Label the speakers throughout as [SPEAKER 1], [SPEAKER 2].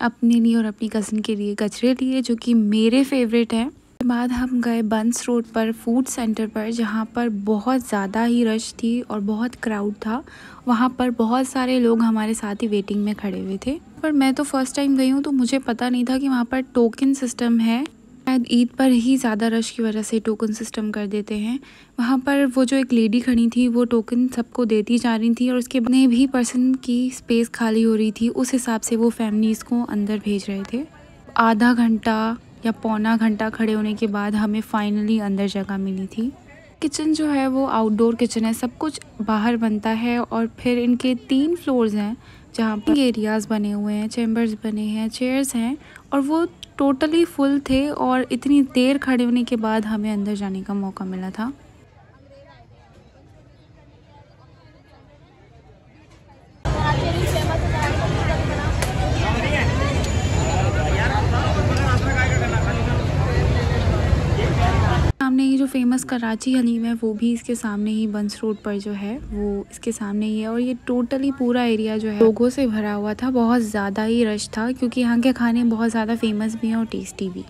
[SPEAKER 1] अपने लिए और अपनी कज़न के लिए गजरे लिए, जो कि मेरे फेवरेट हैं। उसके बाद हम गए बंस रोड पर फ़ूड सेंटर पर, जहाँ पर बहुत ज़्यादा ही रश थी और बहुत क्राउड था। वहाँ पर बहुत सारे लोग हमारे साथ ही वेटिंग में खड़े हुए थे। पर मैं तो फ़र्स्ट टाइम गई हूँ तो मुझे पता नहीं था कि वहाँ पर टोकन सिस्टम है। शायद ईद पर ही ज़्यादा रश की वजह से टोकन सिस्टम कर देते हैं। वहाँ पर वो जो एक लेडी खड़ी थी, वो टोकन सबको देती जा रही थी और उसके बाद भी पर्सन की स्पेस खाली हो रही थी। उस हिसाब से वो फैमिलीज़ को अंदर भेज रहे थे। आधा घंटा या पौना घंटा खड़े होने के बाद हमें फाइनली अंदर जगह मिली थी। किचन जो है वो आउटडोर किचन है। सब कुछ बाहर बनता है और फिर इनके तीन फ्लोर्स हैं, जहाँ पर एरियाज़ बने हुए हैं चैम्बर्स बने हैं चेयर्स हैं और वो टोटली फुल थे और इतनी देर खड़े होने के बाद हमें अंदर जाने का मौका मिला था जो फ़ेमस कराची हलीम है, वो भी इसके सामने ही बंस रोड पर जो है, वो इसके सामने ही है और ये टोटली पूरा एरिया जो है, लोगों से भरा हुआ था, बहुत ज़्यादा ही रश था क्योंकि यहाँ के खाने बहुत ज़्यादा फ़ेमस भी हैं और टेस्टी भी।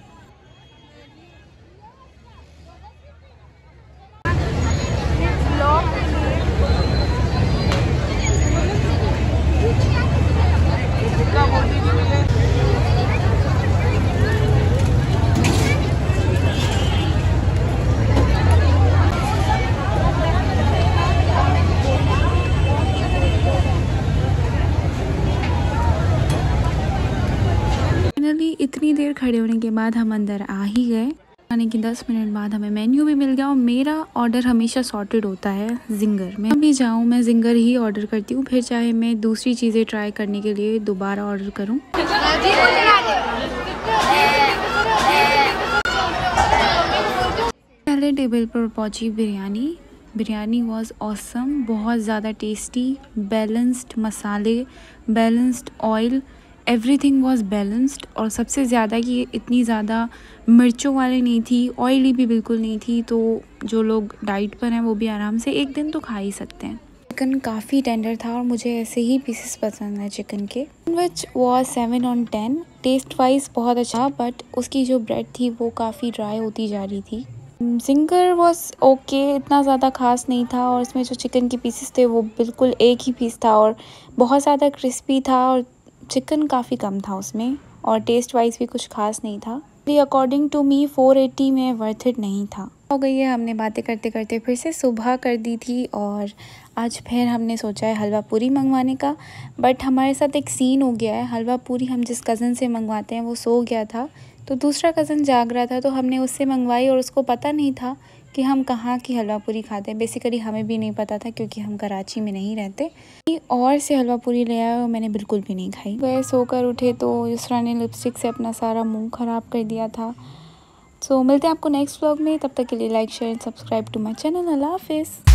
[SPEAKER 1] इतनी देर खड़े होने के बाद हम अंदर आ ही गए। आने के दस मिनट बाद हमें मेन्यू भी मिल गया और मेरा ऑर्डर हमेशा सॉर्टेड होता है जिंगर मैं। भी जाऊँ, मैं जिंगर ही ऑर्डर करती हूँ, फिर चाहे मैं दूसरी चीज़ें ट्राई करने के लिए दोबारा ऑर्डर करूँ। पहले टेबल पर पहुँची बिरयानी। बिरयानी वॉज़ ऑसम बहुत ज़्यादा टेस्टी बैलेंस्ड मसाले balanced oil everything was balanced और सबसे ज़्यादा कि इतनी ज़्यादा मिर्चों वाली नहीं थी ऑयली भी बिल्कुल नहीं थी तो जो लोग डाइट पर हैं वो भी आराम से एक दिन तो खा ही सकते हैं। चिकन काफ़ी टेंडर था और मुझे ऐसे ही पीसेस पसंद है चिकन के। Which was seven on ten taste wise बहुत अच्छा बट उसकी जो ब्रेड थी वो काफ़ी ड्राई होती जा रही थी। जिंगर वॉज़ ओके इतना ज़्यादा खास नहीं था और इसमें जो चिकन के पीसेस थे वो बिल्कुल एक ही पीस था और बहुत ज़्यादा क्रिस्पी था और चिकन काफ़ी कम था उसमें और टेस्ट वाइज भी कुछ खास नहीं था। अकॉर्डिंग टू मी 480 में वर्थ इट नहीं था। हो गई है, हमने बातें करते करते फिर से सुबह कर दी थी और आज फिर हमने सोचा है हलवा पूरी मंगवाने का। बट हमारे साथ एक सीन हो गया है, हलवा पूरी हम जिस कज़न से मंगवाते हैं वो सो गया था। तो दूसरा कज़न जाग रहा था तो हमने उससे मंगवाई और उसको पता नहीं था कि हम कहाँ की हलवा पूरी खाते हैं। बेसिकली हमें भी नहीं पता था क्योंकि हम कराची में नहीं रहते। और से हलवा पूरी ले आया और मैंने बिल्कुल भी नहीं खाई। वह सोकर उठे तो यसरा ने लिपस्टिक से अपना सारा मुँह ख़राब कर दिया था। सो so, मिलते हैं आपको नेक्स्ट ब्लॉग में। तब तक के लिए like share and subscribe to my channel अल्लाह हाफिज़।